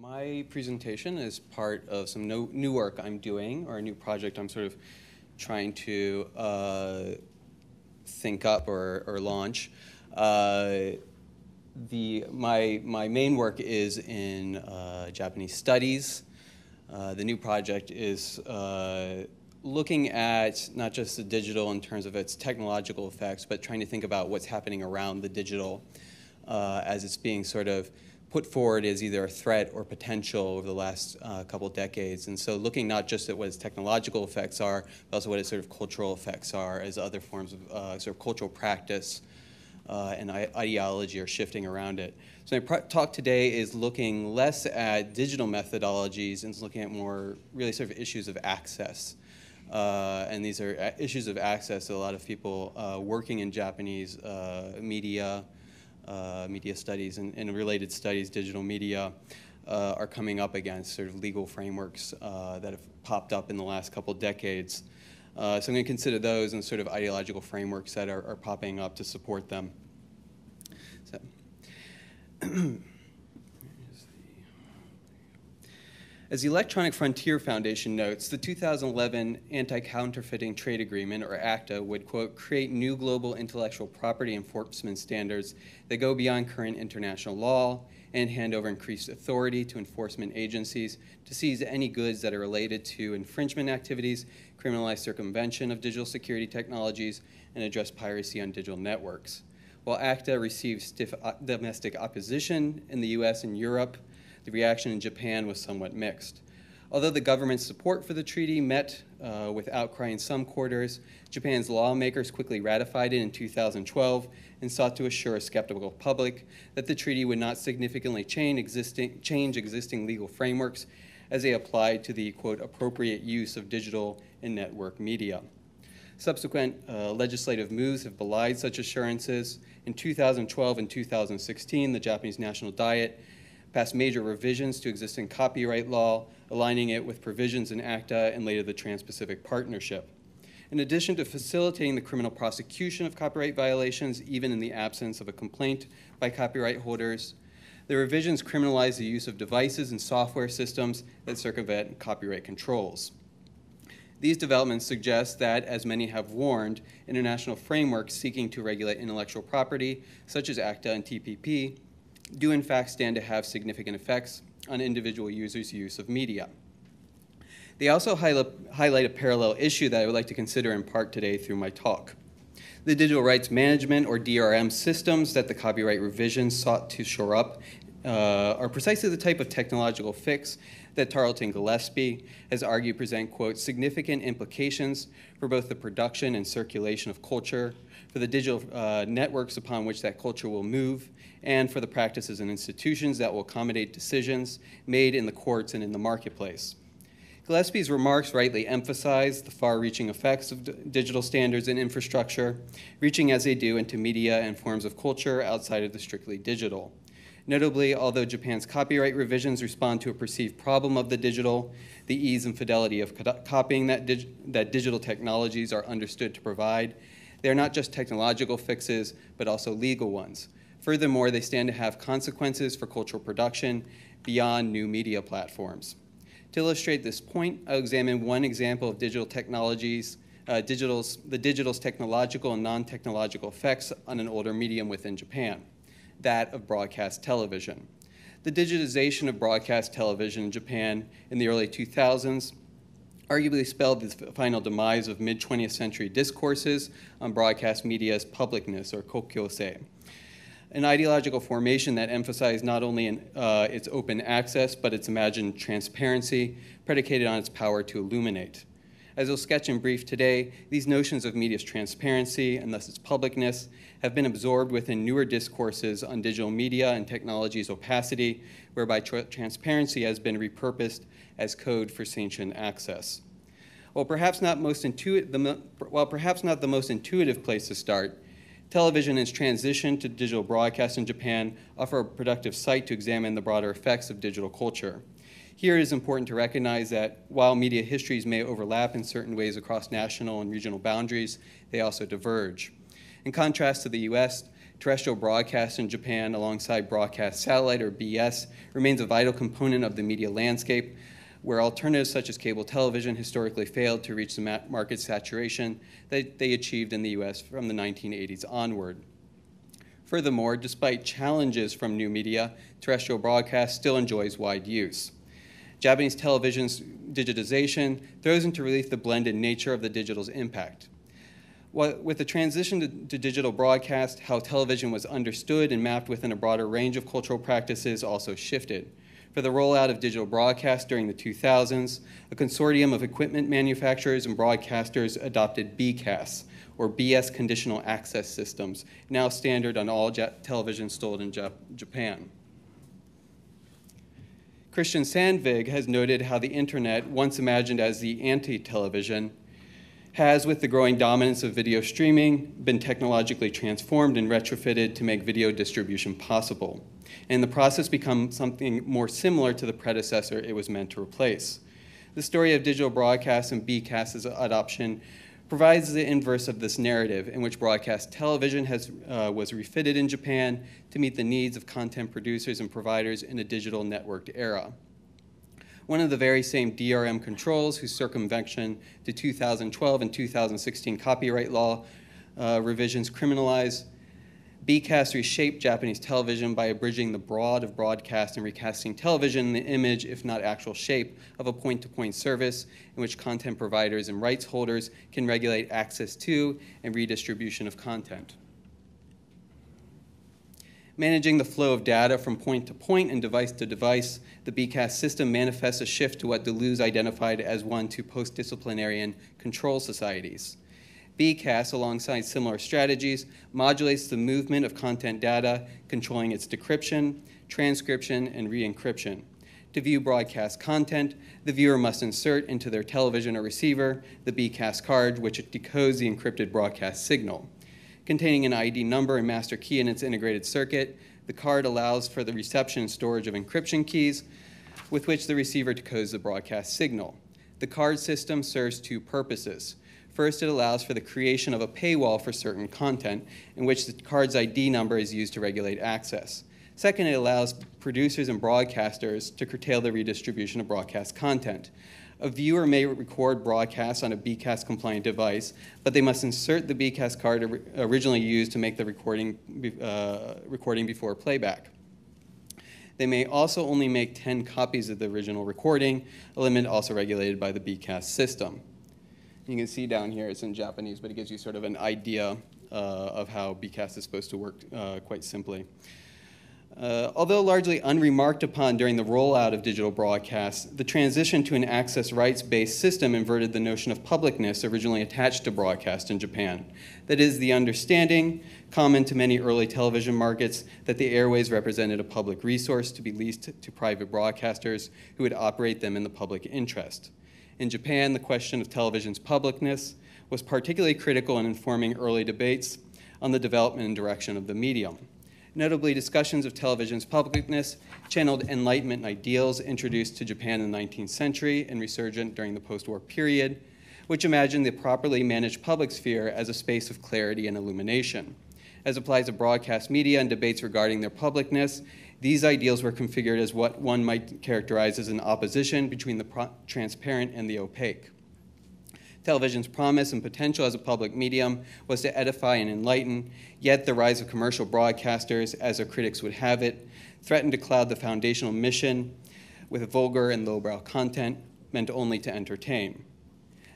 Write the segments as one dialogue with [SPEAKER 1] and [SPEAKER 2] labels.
[SPEAKER 1] my presentation is part of some no, new work I'm doing, or a new project I'm sort of trying to uh, think up or, or launch. Uh, the, my, my main work is in uh, Japanese studies. Uh, the new project is uh, looking at not just the digital in terms of its technological effects, but trying to think about what's happening around the digital uh, as it's being sort of put forward as either a threat or potential over the last uh, couple decades. And so looking not just at what its technological effects are, but also what its sort of cultural effects are as other forms of uh, sort of cultural practice uh, and ideology are shifting around it. So my talk today is looking less at digital methodologies and looking at more really sort of issues of access. Uh, and these are uh, issues of access that a lot of people uh, working in Japanese uh, media, media studies and, and, related studies, digital media, uh, are coming up against sort of legal frameworks uh, that have popped up in the last couple decades. Uh, so I'm going to consider those and sort of ideological frameworks that are, are popping up to support them. So. As the Electronic Frontier Foundation notes, the 2011 Anti-Counterfeiting Trade Agreement, or ACTA, would, quote, create new global intellectual property enforcement standards that go beyond current international law and hand over increased authority to enforcement agencies to seize any goods that are related to infringement activities, criminalize circumvention of digital security technologies, and address piracy on digital networks. While ACTA received stiff uh, domestic opposition in the US and Europe, the reaction in Japan was somewhat mixed. Although the government's support for the treaty met uh, with outcry in some quarters, Japan's lawmakers quickly ratified it in 2012 and sought to assure a skeptical public that the treaty would not significantly change existing, change existing legal frameworks as they applied to the, quote, appropriate use of digital and network media. Subsequent uh, legislative moves have belied such assurances. In 2012 and 2016, the Japanese National Diet passed major revisions to existing copyright law, aligning it with provisions in ACTA and later the Trans-Pacific Partnership. In addition to facilitating the criminal prosecution of copyright violations, even in the absence of a complaint by copyright holders, the revisions criminalize the use of devices and software systems that circumvent copyright controls. These developments suggest that, as many have warned, international frameworks seeking to regulate intellectual property, such as ACTA and TPP, do in fact stand to have significant effects on individual users' use of media. They also highlight a parallel issue that I would like to consider in part today through my talk. The digital rights management, or DRM, systems that the copyright revisions sought to shore up uh, are precisely the type of technological fix that Tarleton Gillespie has argued present, quote, significant implications for both the production and circulation of culture, for the digital uh, networks upon which that culture will move, and for the practices and institutions that will accommodate decisions made in the courts and in the marketplace. Gillespie's remarks rightly emphasize the far-reaching effects of digital standards and infrastructure, reaching as they do into media and forms of culture outside of the strictly digital. Notably, although Japan's copyright revisions respond to a perceived problem of the digital, the ease and fidelity of copying that, dig that digital technologies are understood to provide, they are not just technological fixes, but also legal ones, Furthermore, they stand to have consequences for cultural production beyond new media platforms. To illustrate this point, I'll examine one example of digital technologies, uh, digital's, the digital's technological and non-technological effects on an older medium within Japan, that of broadcast television. The digitization of broadcast television in Japan in the early 2000s arguably spelled the final demise of mid-20th century discourses on broadcast media's publicness, or kōkyōsei an ideological formation that emphasized not only uh, its open access, but its imagined transparency, predicated on its power to illuminate. As we'll sketch in brief today, these notions of media's transparency and thus its publicness have been absorbed within newer discourses on digital media and technology's opacity, whereby tra transparency has been repurposed as code for sentient access. While perhaps not most the, while perhaps not the most intuitive place to start, Television and its transition to digital broadcast in Japan offer a productive site to examine the broader effects of digital culture. Here it is important to recognize that while media histories may overlap in certain ways across national and regional boundaries, they also diverge. In contrast to the US, terrestrial broadcast in Japan alongside broadcast satellite or BS remains a vital component of the media landscape where alternatives such as cable television historically failed to reach the market saturation that they achieved in the US from the 1980s onward. Furthermore, despite challenges from new media, terrestrial broadcast still enjoys wide use. Japanese television's digitization throws into relief the blended nature of the digital's impact. With the transition to, to, digital broadcast, how television was understood and mapped within a broader range of cultural practices also shifted. For the rollout of digital broadcast during the 2000s, a consortium of equipment manufacturers and broadcasters adopted BCAS, or BS Conditional Access Systems, now standard on all television sold in Jap Japan. Christian Sandvig has noted how the internet, once imagined as the anti-television, has, with the growing dominance of video streaming, been technologically transformed and retrofitted to make video distribution possible. And the process become something more similar to the predecessor it was meant to replace. The story of digital broadcast and BCAS's adoption provides the inverse of this narrative, in which broadcast television has, uh, was refitted in Japan to meet the needs of content producers and providers in a digital networked era. One of the very same DRM controls whose circumvention to 2012 and 2016 copyright law uh, revisions criminalize BCAS reshaped Japanese television by abridging the broad of broadcast and recasting television in the image, if not actual shape, of a point to point service in which content providers and rights holders can regulate access to and redistribution of content. Managing the flow of data from point to point and device to device, the BCAS system manifests a shift to what Deleuze identified as one to post disciplinarian control societies. BCAS, alongside similar strategies, modulates the movement of content data, controlling its decryption, transcription, and re-encryption. To view broadcast content, the viewer must insert into their television or receiver the BCAS card, which decodes the encrypted broadcast signal. Containing an ID number and master key in its integrated circuit, the card allows for the reception and storage of encryption keys with which the receiver decodes the broadcast signal. The card system serves two purposes. First, it allows for the creation of a paywall for certain content in which the card's ID number is used to regulate access. Second, it allows producers and broadcasters to curtail the redistribution of broadcast content. A viewer may record broadcasts on a BCAS compliant device, but they must insert the BCAS card originally used to make the recording, uh, recording before playback. They may also only make 10 copies of the original recording, a limit also regulated by the BCAS system. You can see down here it's in Japanese, but it gives you sort of an idea uh, of how BCAS is supposed to work uh, quite simply. Uh, although largely unremarked upon during the rollout of digital broadcasts, the transition to an access rights-based system inverted the notion of publicness originally attached to broadcast in Japan. That is, the understanding, common to many early television markets, that the airways represented a public resource to be leased to private broadcasters who would operate them in the public interest. In Japan, the question of television's publicness was particularly critical in informing early debates on the development and direction of the medium. Notably, discussions of television's publicness channeled Enlightenment ideals introduced to Japan in the 19th century and resurgent during the post-war period, which imagined the properly managed public sphere as a space of clarity and illumination. As applies to broadcast media and debates regarding their publicness, these ideals were configured as what one might characterize as an opposition between the transparent and the opaque. Television's promise and potential as a public medium was to edify and enlighten, yet the rise of commercial broadcasters, as our critics would have it, threatened to cloud the foundational mission with vulgar and lowbrow content meant only to entertain.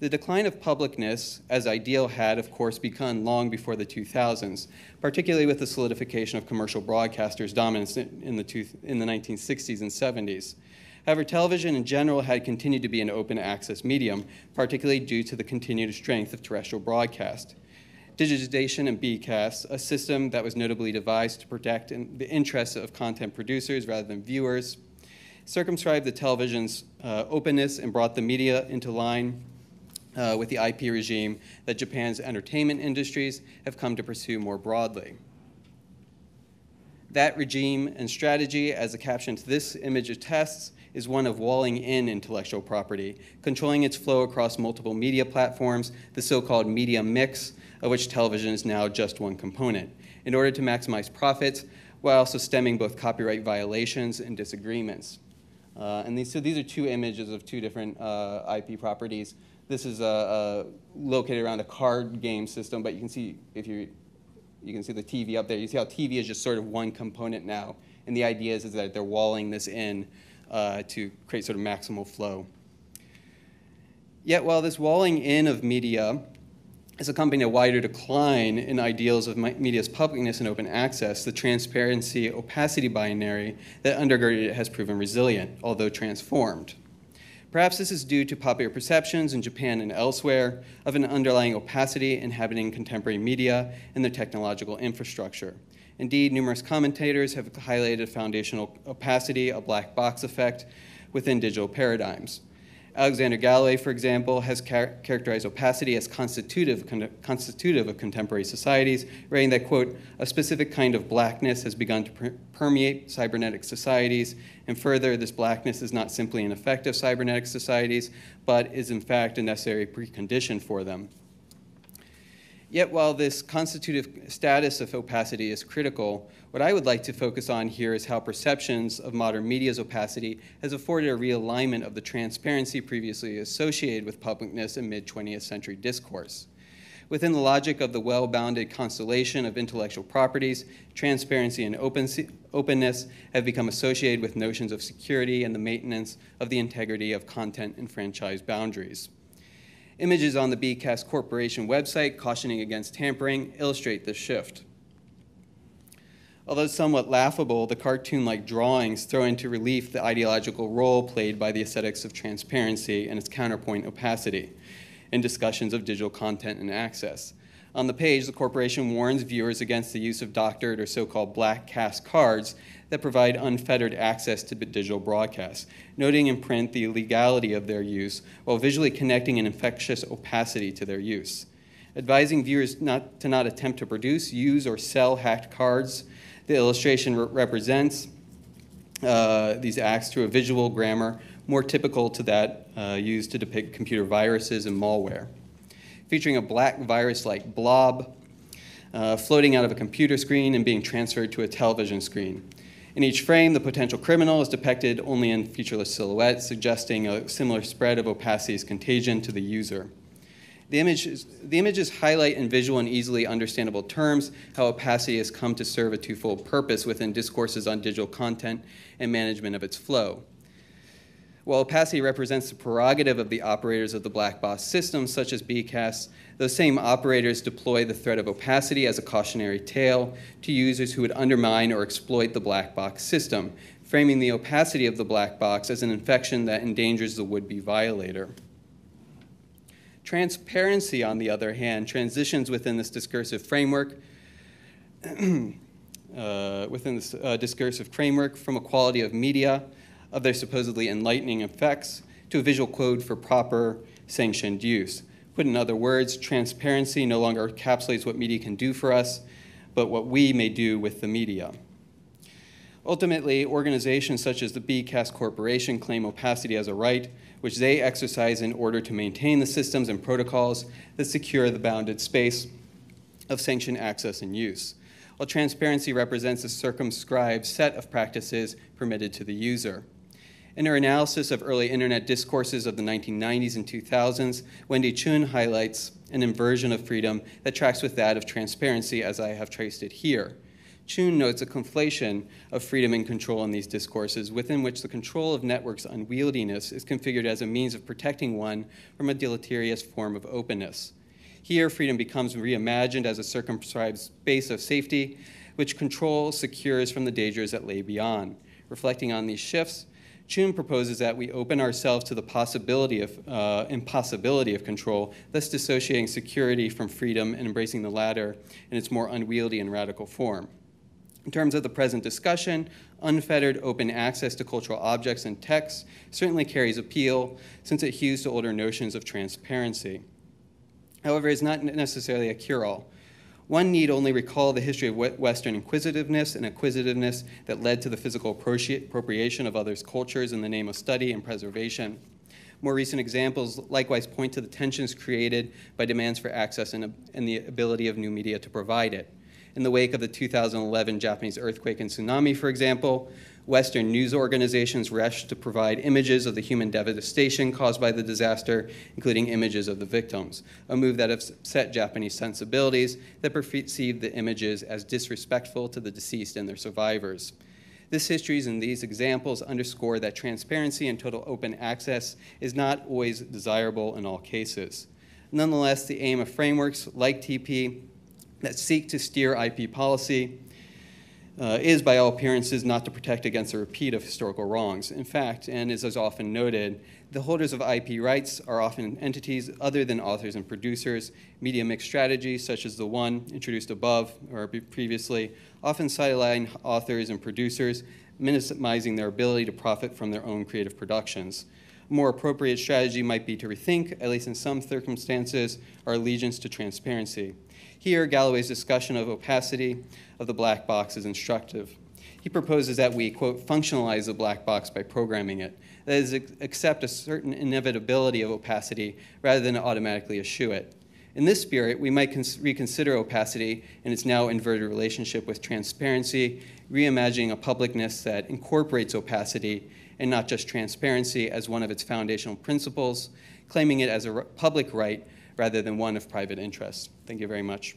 [SPEAKER 1] The decline of publicness, as ideal, had, of course, begun long before the 2000s, particularly with the solidification of commercial broadcasters' dominance in the, two, in the 1960s and 70s. However, television in general had continued to be an open access medium, particularly due to the continued strength of terrestrial broadcast. Digitization and BCAS, a system that was notably devised to protect the interests of content producers rather than viewers, circumscribed the television's uh, openness and brought the media into line uh, with the IP regime that Japan's entertainment industries have come to pursue more broadly. That regime and strategy, as the caption to this image attests, is one of walling in intellectual property, controlling its flow across multiple media platforms, the so-called media mix, of which television is now just one component. in order to maximize profits while also stemming both copyright violations and disagreements. Uh, and these, so these are two images of two different uh, IP properties. This is located around a card game system, but you can see if you you can see the TV up there. You see how TV is just sort of one component now, and the idea is, is that they're walling this in uh, to create sort of maximal flow. Yet while this walling in of media is accompanying a wider decline in ideals of media's publicness and open access, the transparency opacity binary that undergirded it has proven resilient, although transformed. Perhaps this is due to popular perceptions in Japan and elsewhere of an underlying opacity inhabiting contemporary media and their technological infrastructure. Indeed, numerous commentators have highlighted foundational opacity, a black box effect, within digital paradigms. Alexander Galloway, for example, has char characterized opacity as constitutive, constitutive of contemporary societies, writing that, quote, a specific kind of blackness has begun to per permeate cybernetic societies, and further, this blackness is not simply an effect of cybernetic societies, but is in fact a necessary precondition for them. Yet while this constitutive status of opacity is critical, what I would like to focus on here is how perceptions of modern media's opacity has afforded a realignment of the transparency previously associated with publicness in mid-20th century discourse. Within the logic of the well-bounded constellation of intellectual properties, transparency and openness have become associated with notions of security and the maintenance of the integrity of content and franchise boundaries. Images on the BCAS Corporation website cautioning against tampering illustrate this shift. Although somewhat laughable, the cartoon-like drawings throw into relief the ideological role played by the aesthetics of transparency and its counterpoint opacity in discussions of digital content and access. On the page, the corporation warns viewers against the use of doctored or so-called black CAS cards that provide unfettered access to digital broadcasts, noting in print the illegality of their use while visually connecting an infectious opacity to their use. Advising viewers not to not attempt to produce, use, or sell hacked cards, the illustration re represents uh, these acts through a visual grammar more typical to that uh, used to depict computer viruses and malware. Featuring a black virus-like blob uh, floating out of a computer screen and being transferred to a television screen. In each frame, the potential criminal is depicted only in featureless silhouette, suggesting a similar spread of opacity's contagion to the user. The images, the images highlight in visual and easily understandable terms how opacity has come to serve a twofold purpose within discourses on digital content and management of its flow. While opacity represents the prerogative of the operators of the black box system, such as BCAS, those same operators deploy the threat of opacity as a cautionary tale to users who would undermine or exploit the black box system, framing the opacity of the black box as an infection that endangers the would-be violator. Transparency, on the other hand, transitions within this discursive framework uh, within this uh, discursive framework from a quality of media of their supposedly enlightening effects to a visual code for proper sanctioned use. Put in other words, transparency no longer encapsulates what media can do for us, but what we may do with the media. Ultimately, organizations such as the BCAS Corporation claim opacity as a right, which they exercise in order to maintain the systems and protocols that secure the bounded space of sanctioned access and use, while transparency represents a circumscribed set of practices permitted to the user. In her analysis of early internet discourses of the 1990s and 2000s, Wendy Chun highlights an inversion of freedom that tracks with that of transparency as I have traced it here. Chun notes a conflation of freedom and control in these discourses, within which the control of networks' unwieldiness is configured as a means of protecting one from a deleterious form of openness. Here, freedom becomes reimagined as a circumscribed space of safety, which control secures from the dangers that lay beyond. Reflecting on these shifts, Chun proposes that we open ourselves to the possibility of uh, impossibility of control, thus dissociating security from freedom and embracing the latter in its more unwieldy and radical form. In terms of the present discussion, unfettered open access to cultural objects and texts certainly carries appeal since it hews to older notions of transparency. However, it's not necessarily a cure-all. One need only recall the history of Western inquisitiveness and acquisitiveness that led to the physical appropriation of others' cultures in the name of study and preservation. More recent examples likewise point to the tensions created by demands for access and, and the ability of new media to provide it. In the wake of the 2011 Japanese earthquake and tsunami, for example, Western news organizations rushed to provide images of the human devastation caused by the disaster, including images of the victims, a move that upset Japanese sensibilities that perceived the images as disrespectful to the deceased and their survivors. This histories and these examples underscore that transparency and total open access is not always desirable in all cases. Nonetheless, the aim of frameworks like TP that seek to steer IP policy uh, is, by all appearances, not to protect against a repeat of historical wrongs. In fact, and is as is often noted, the holders of IP rights are often entities other than authors and producers. Media mix strategies, such as the one introduced above or previously, often sideline authors and producers, minimizing their ability to profit from their own creative productions. A more appropriate strategy might be to rethink, at least in some circumstances, our allegiance to transparency. Here, Galloway's discussion of opacity of the black box is instructive. He proposes that we, quote, functionalize the black box by programming it. That is, accept a certain inevitability of opacity rather than automatically eschew it. In this spirit, we might reconsider opacity and its now inverted relationship with transparency, reimagining a publicness that incorporates opacity and not just transparency as one of its foundational principles, claiming it as a public right rather than one of private interest. Thank you very much.